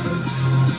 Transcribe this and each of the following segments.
I'm sorry.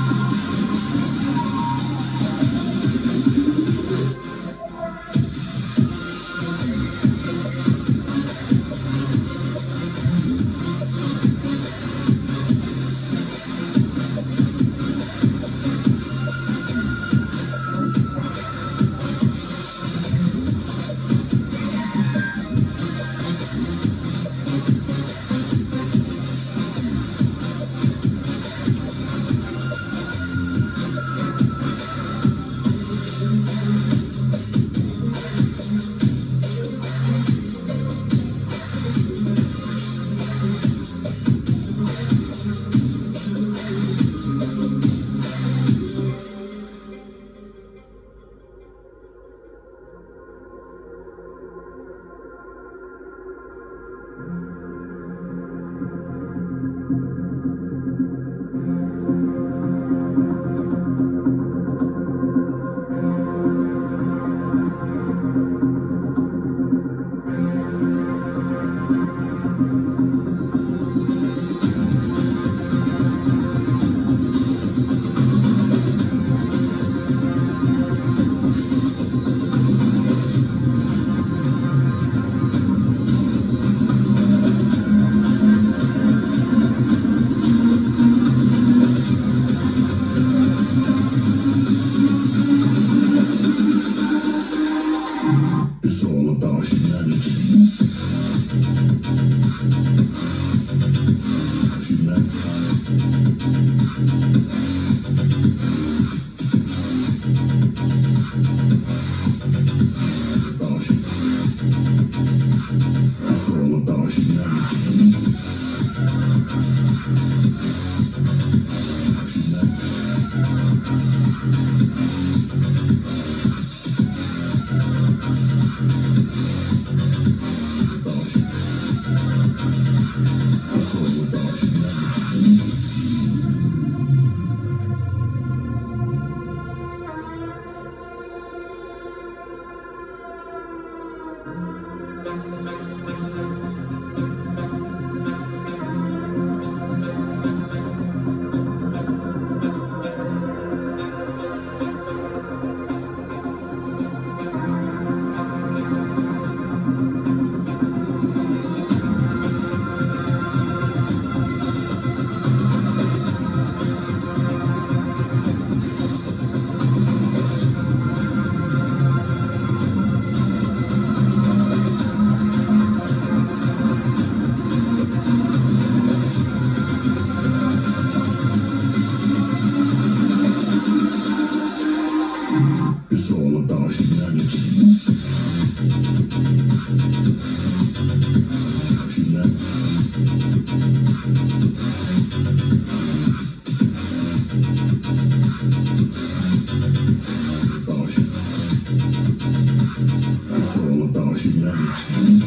Thank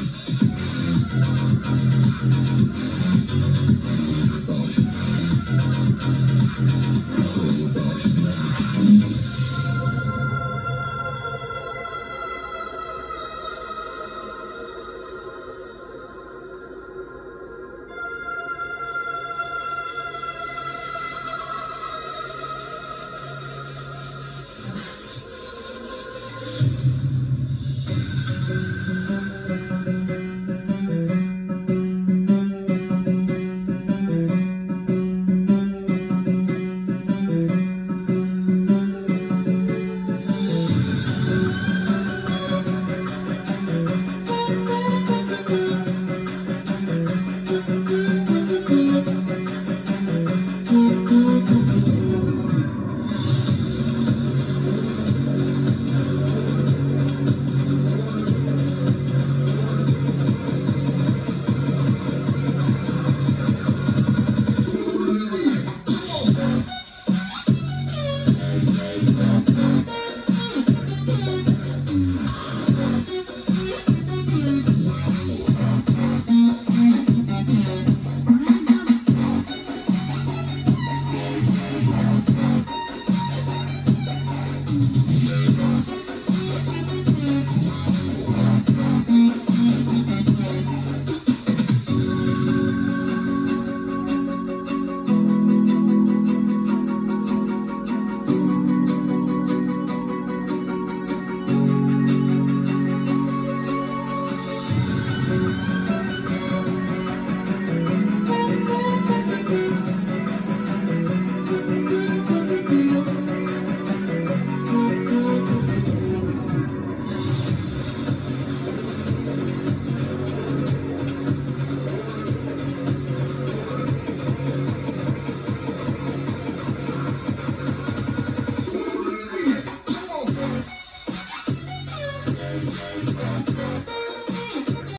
you.